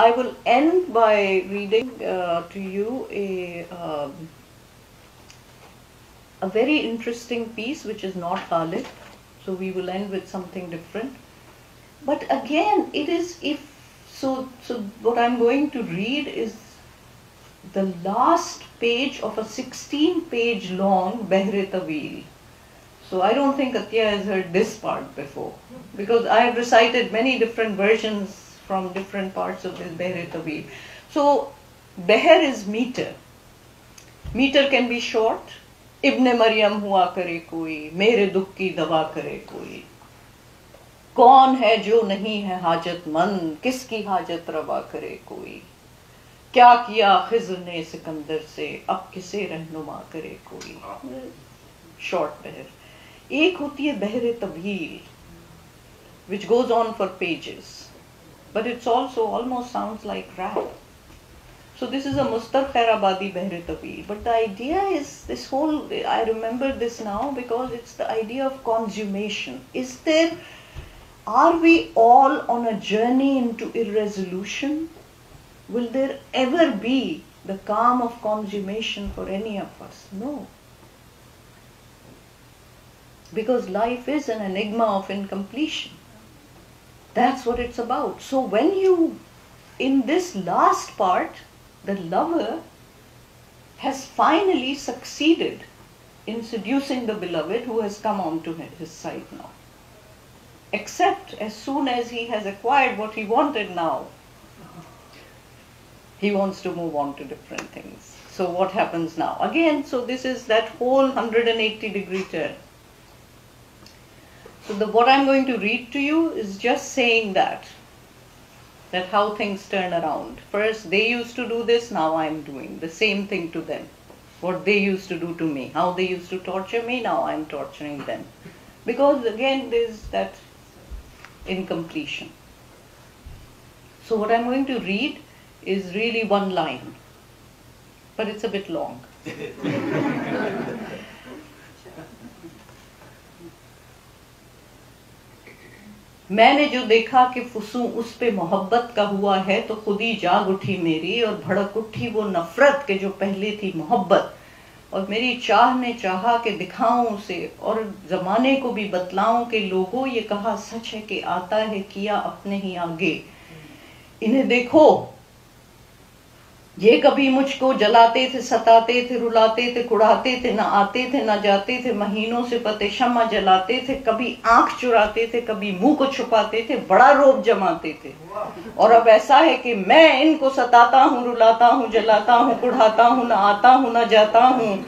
I will end by reading uh, to you a um, a very interesting piece which is not Khalid. So we will end with something different. But again, it is if so. So what I'm going to read is the last page of a 16-page long Behre Tawil. So I don't think Atya has heard this part before because I have recited many different versions from different parts of this Behre Tawil. So Beher is meter. Meter can be short. Ibn Maryam hua kare koi, mere dukh ki dawa kare koi. कौन है जो नहीं है हाजतमंद किसकी हाजत रवा करे कोई क्या किया खिजर ने सिकंदर से अब किसे रहनुमा करे कोई शॉर्ट बहर एक होती है बहर तवील which goes on for pages but it's also almost sounds like rap so this is a Mustar Khairabadi Behre Tawil. But the idea is this whole, I remember this now because it's the idea of consummation. Is there, are we all on a journey into irresolution? Will there ever be the calm of consummation for any of us? No. Because life is an enigma of incompletion. That's what it's about. So when you, in this last part, the lover has finally succeeded in seducing the beloved who has come onto his side now. Except as soon as he has acquired what he wanted now, he wants to move on to different things. So what happens now? Again, so this is that whole 180 degree turn. So the, what I'm going to read to you is just saying that, that how things turn around. First they used to do this, now I'm doing the same thing to them. What they used to do to me, how they used to torture me, now I'm torturing them. Because again, there's that incompletion. So what I'm going to read is really one line, but it's a bit long. मैंने जो देखा कि फुसू उस पे मोहब्बत का हुआ है तो खुद ही जाग उठी मेरी और भड़क उठी वो नफरत के जो पहले थी मोहब्बत। और मेरी चाह ने चाहा कि दिखाऊँ उसे और जमाने को भी बतलाऊं कि लोगों, ये कहा सच है कि आता है किया अपने ही आगे। इन्हें देखो ये कभी मुझको जलाते थे, सताते थे, रुलाते थे कुड़ाते थे, ना आते थे, न जाते थे, महीनों से पते शमा जलाते थे, कभी आँख चुराते थे, कभी मुँह को छुपाते थे, बड़ा रोब जमाते थे। और अब ऐसा है कि मैं इनको सताता हूँ, रुलाता हूँ, जलाता हूँ, कुढ़ाता हूँ, न आता हूँ, न जाता हूँ,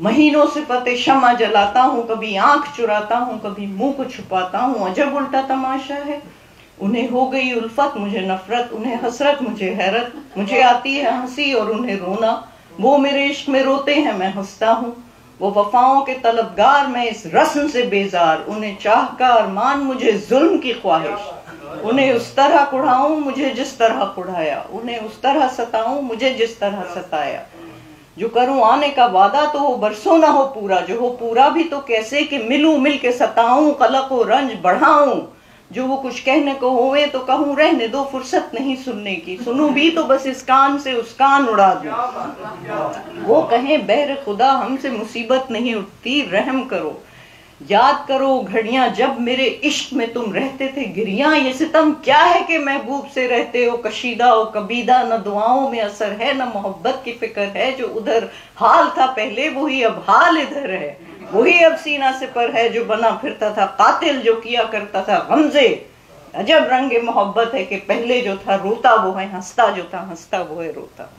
महीनों से पते शमा जलाता हूँ, कभी आँख चुराता हूँ, कभी मुँह को छुपाता हूँ, अजब उल्टा तमाशा है। उन्हें हो गई उल्फत, मुझे नफरत, उन्हें हसरत, मुझे हैरत, मुझे आती है हँसी और उन्हें रोना। वो मेरे इश्क में रोते हैं, मैं हंसता हूँ। वो वफाओं के तलबगार, मैं इस रस्म से बेजार। उन्हें चाह का अरमान मुझे जुल्म की ख्वाहिश। उन्हें उस तरह कुढ़ाऊं, मुझे जिस तरह कुढ़ाया। उन्हें उस तरह सताऊं, मुझे जिस तरह सताया। जो करूँ आने का वादा तो हो बरसों ना हो पूरा। जो हो पूरा भी तो कैसे कि मिलूं मिल के सताऊं, कलक रंज बढ़ाऊं। जो वो कुछ कहने को हुए तो कहूँ, रहने दो, फुर्सत नहीं सुनने की। सुनू भी तो बस इस कान से, उस कान उड़ा दो। वो कहे बहर खुदा, हमसे मुसीबत नहीं उठती, रहम करो। याद करो, घड़ियाँ, जब मेरे इश्क में तुम रहते थे, गिरिया, ये सितम क्या है कि महबूब से रहते हो? कशीदा हो कबीदा, न दुआओं में असर है, न मोहब्बत की फ़िक्र है, जो उधर हाल था पहले वो ही अब हाल इधर है। वही अब सीना से पर है जो बना फिरता था, कातिल जो किया करता था, गमजे। अजब रंग मोहब्बत है कि पहले जो था रोता वो है, हंसता जो था, हंसता वो है रोता।